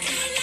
Yes.